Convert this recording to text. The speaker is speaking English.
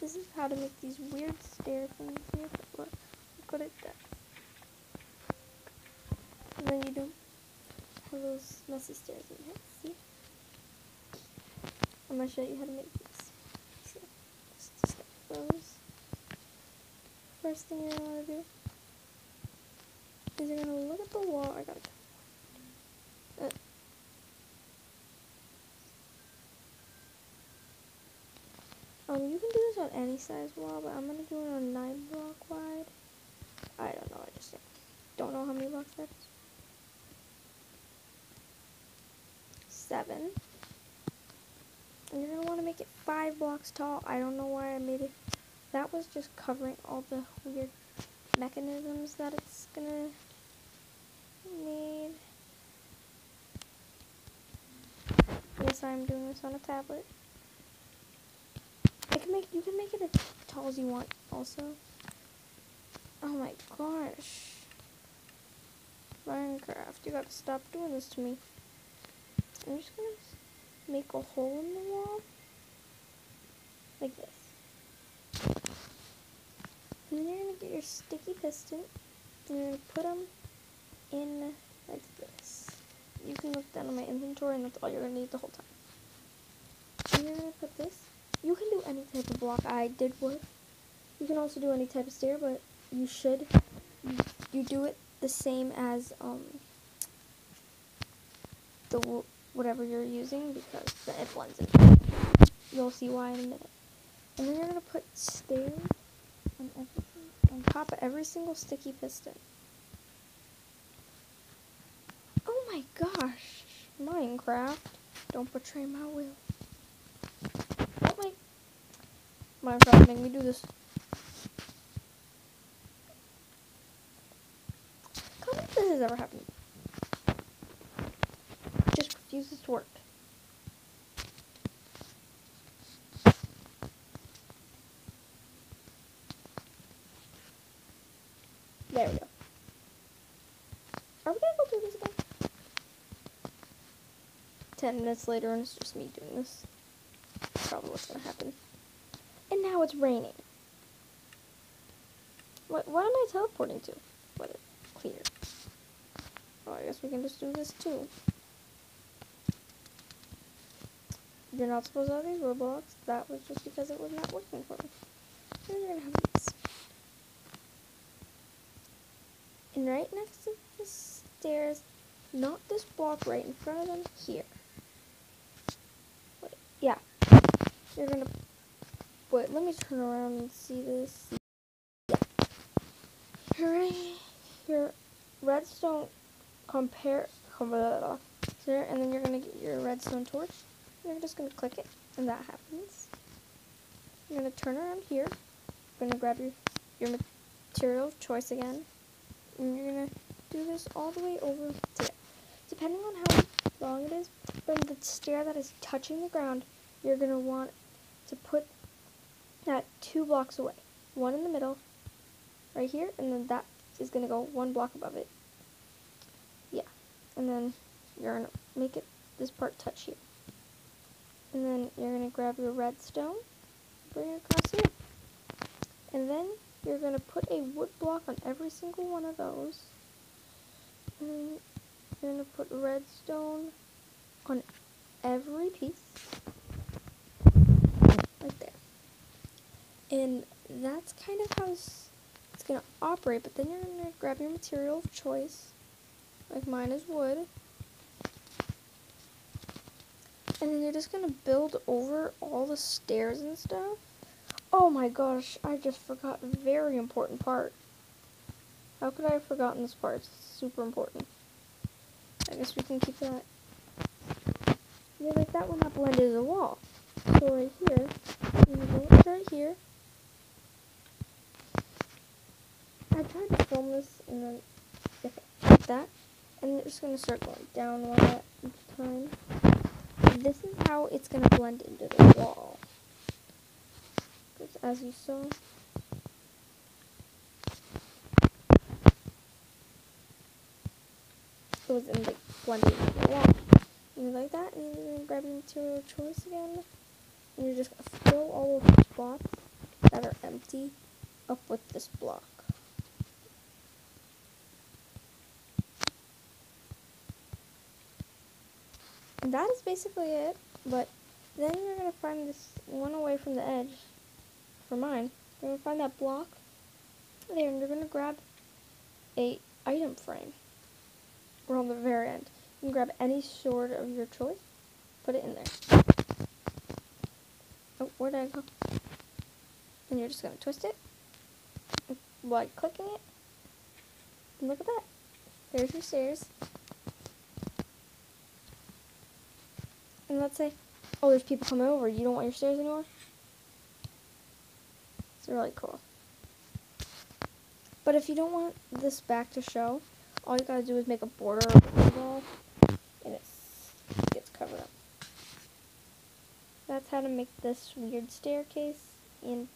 this is how to make these weird stair things here. But look, look what it does. And then you don't have those messy stairs in here. See? I'm gonna show you how to make these. So, just to those. First thing you're gonna do is you're gonna look at the wall. I gotta. Uh, Um, you can do on any size wall, but I'm gonna do it on nine block wide. I don't know, I just don't know how many blocks that is. Seven. And you're gonna wanna make it five blocks tall. I don't know why I made it. That was just covering all the weird mechanisms that it's gonna need. Yes, I'm doing this on a tablet. Can make you can make it as tall as you want also. Oh my gosh. Minecraft, you gotta stop doing this to me. I'm just gonna make a hole in the wall. Like this. And then you're gonna get your sticky piston and you're gonna put them in like this. You can look down at my inventory and that's all you're gonna need the whole time. And you're gonna put this you can do any type of block. I did wood. You can also do any type of stair, but you should you, do it the same as um the whatever you're using because then it blends in. You'll see why in a minute. And then you're gonna put stairs on on top of every single sticky piston. Oh my gosh, Minecraft! Don't betray my will. Minecraft make me do this. Comment if this has ever happened. Just refuses to work. There we go. Are we gonna go through this again? Ten minutes later and it's just me doing this. Probably what's gonna happen. And now it's raining. What, what am I teleporting to? What, clear. Oh, I guess we can just do this too. You're not supposed to have these Roblox. That was just because it was not working for me. And you're gonna have this. And right next to the stairs, not this block right in front of them, here. Wait, yeah. You're gonna Wait, let me turn around and see this. Yeah. Right your redstone compare there, and then you're gonna get your redstone torch. You're just gonna click it, and that happens. You're gonna turn around here. You're gonna grab your your material choice again, and you're gonna do this all the way over to there. Depending on how long it is, from the stair that is touching the ground, you're gonna want to put that two blocks away. One in the middle, right here, and then that is going to go one block above it. Yeah. And then you're going to make it, this part touch here. And then you're going to grab your redstone, bring it across here. And then you're going to put a wood block on every single one of those. And you're going to put redstone on every piece. And that's kind of how it's, going to operate. But then you're going to grab your material of choice, like mine is wood. And then you're just going to build over all the stairs and stuff. Oh my gosh, I just forgot a very important part. How could I have forgotten this part? It's super important. I guess we can keep that. Yeah, like that one not blend into the wall. So right here, right here, I tried to film this and then like that, and it's just gonna start going down one at a time. This is how it's gonna blend into the wall. Because as you saw, it was in like blending into the wall. And like that, and you're gonna grab your material choice again, and you're just gonna fill all of the spots that are empty up with this block. And that is basically it, but then you're going to find this one away from the edge, for mine, you're going to find that block there, and you're going to grab a item frame, or on the very end. You can grab any sword of your choice, put it in there. Oh, where did I go? And you're just going to twist it, by clicking it, and look at that. There's your stairs. And let's say, oh, there's people coming over. You don't want your stairs anymore? It's really cool. But if you don't want this back to show, all you gotta do is make a border wall, and it gets covered up. That's how to make this weird staircase in